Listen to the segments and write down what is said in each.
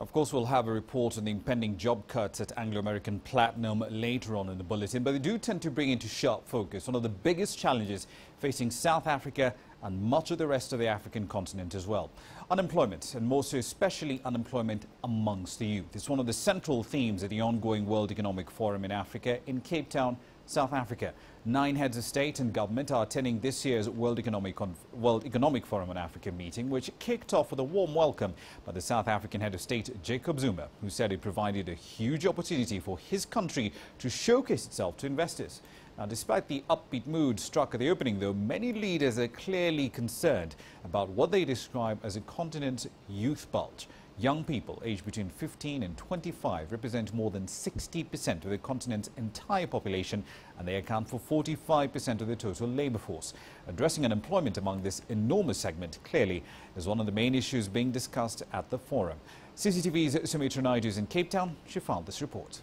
Of course, we'll have a report on the impending job cuts at Anglo American Platinum later on in the bulletin, but they do tend to bring into sharp focus one of the biggest challenges facing South Africa and much of the rest of the African continent as well. Unemployment, and more so especially unemployment amongst the youth. is one of the central themes at the ongoing World Economic Forum in Africa in Cape Town, South Africa. Nine heads of state and government are attending this year's World Economic, World Economic Forum on Africa meeting, which kicked off with a warm welcome by the South African head of state, Jacob Zuma, who said it provided a huge opportunity for his country to showcase itself to investors. Now, despite the upbeat mood struck at the opening, though, many leaders are clearly concerned about what they describe as a continent's youth bulge. Young people aged between 15 and 25 represent more than 60% of the continent's entire population and they account for 45% of the total labour force. Addressing unemployment among this enormous segment clearly is one of the main issues being discussed at the forum. CCTV's Sumitra Nydoo is in Cape Town. She filed this report.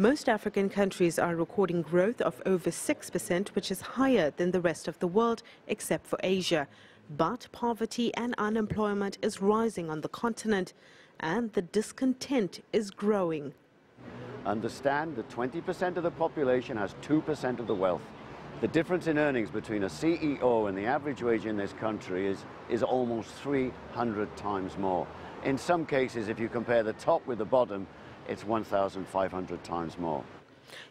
Most African countries are recording growth of over 6%, which is higher than the rest of the world, except for Asia. But poverty and unemployment is rising on the continent, and the discontent is growing. Understand that 20% of the population has 2% of the wealth. The difference in earnings between a CEO and the average wage in this country is, is almost 300 times more. In some cases, if you compare the top with the bottom, it's 1,500 times more.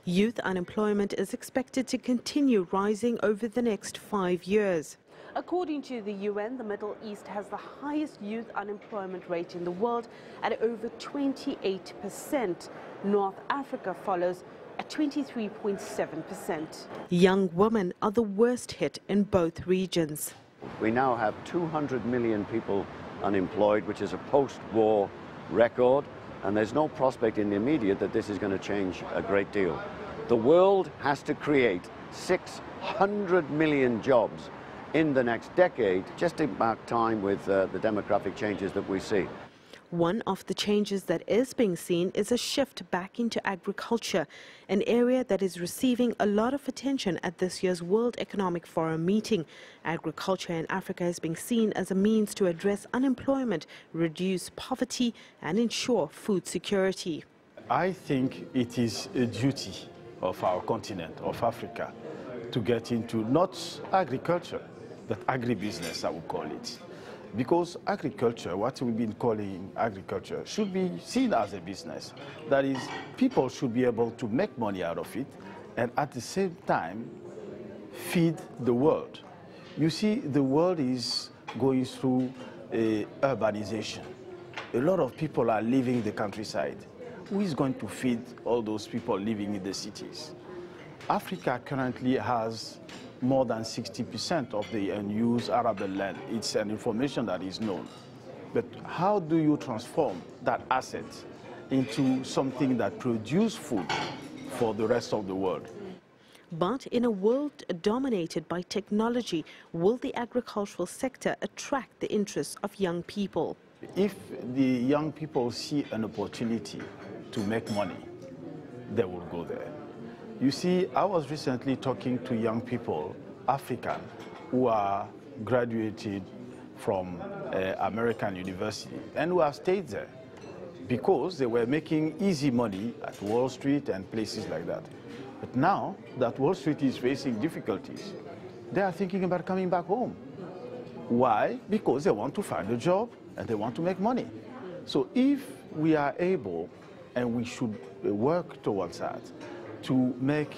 Youth unemployment is expected to continue rising over the next five years. According to the UN, the Middle East has the highest youth unemployment rate in the world at over 28%. North Africa follows at 23.7%. Young women are the worst hit in both regions. We now have 200 million people unemployed, which is a post-war record and there's no prospect in the immediate that this is going to change a great deal. The world has to create 600 million jobs in the next decade just to mark time with uh, the demographic changes that we see. One of the changes that is being seen is a shift back into agriculture, an area that is receiving a lot of attention at this year's World Economic Forum meeting. Agriculture in Africa is being seen as a means to address unemployment, reduce poverty and ensure food security. I think it is a duty of our continent, of Africa, to get into not agriculture, but agribusiness, I would call it. Because agriculture, what we've been calling agriculture, should be seen as a business. That is, people should be able to make money out of it and at the same time feed the world. You see, the world is going through urbanization. A lot of people are leaving the countryside. Who is going to feed all those people living in the cities? Africa currently has more than 60% of the unused arable land. It's an information that is known. But how do you transform that asset into something that produces food for the rest of the world? But in a world dominated by technology, will the agricultural sector attract the interests of young people? If the young people see an opportunity to make money, they will go there. You see, I was recently talking to young people, African, who are graduated from uh, American university and who have stayed there because they were making easy money at Wall Street and places like that. But now that Wall Street is facing difficulties, they are thinking about coming back home. Why? Because they want to find a job and they want to make money. So if we are able, and we should work towards that, to make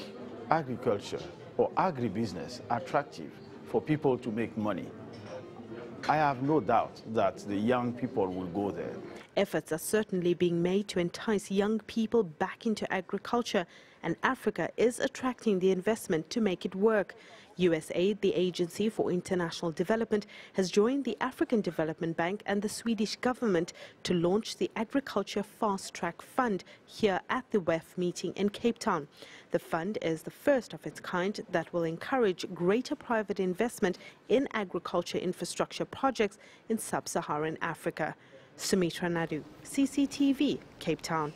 agriculture or agribusiness attractive for people to make money. I have no doubt that the young people will go there. Efforts are certainly being made to entice young people back into agriculture, and Africa is attracting the investment to make it work. USAID, the Agency for International Development, has joined the African Development Bank and the Swedish government to launch the Agriculture Fast Track Fund here at the WEF meeting in Cape Town. The fund is the first of its kind that will encourage greater private investment in agriculture infrastructure projects in sub-Saharan Africa. Sumitra Nydoo, CCTV, Cape Town.